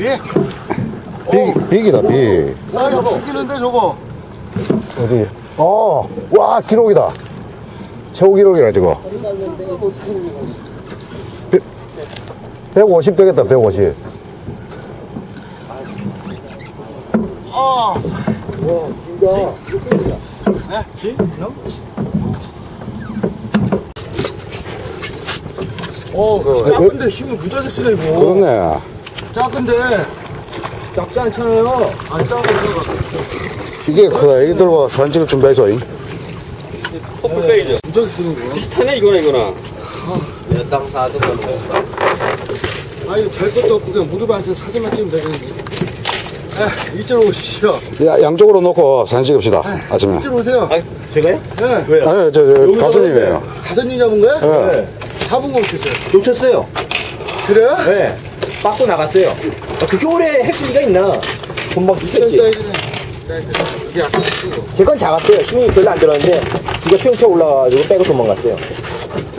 예? 빅, 빅이다, 빅. 아, 이거 죽이는데, 저거. 어디? 어, 와, 기록이다. 최고 기록이라, 저거. 150 되겠다, 150. 아, 어, 작은데 힘을 무지하게 쓰네, 이거. 그렇네. 작은데. 작지 않잖아요. 안 작은 거. 이게 크다. 이거 들고 사진 찍을 준비해서. 퍼플 페이지. 무지하게 쓰는 거. 비슷하네, 이거나, 이거나. 아, 이거 잘 것도 없고, 그냥 무릎에 앉아서 사진만 찍으면 되겠는데. 아, 이쪽으로 오십시오. 야, 양쪽으로 놓고 사진 찍읍시다. 아침에. 이쪽으로 오세요. 아, 제가요? 네. 아니, 저, 저, 가수님이에요. 가선님 잡은 거야? 네. 잡은 거 어떻게 놓쳤어요. 그래요? 네. 빠꾸 나갔어요. 아, 그렇게 오래 핵수리가 있나? 금방 큰 뒤쳤지. 사이즈네. 사이즈. 이게 약간 크고. 제건 작았어요. 힘이 별로 안 들었는데, 지가 수영차 올라가가지고 빼고 도망갔어요. 오,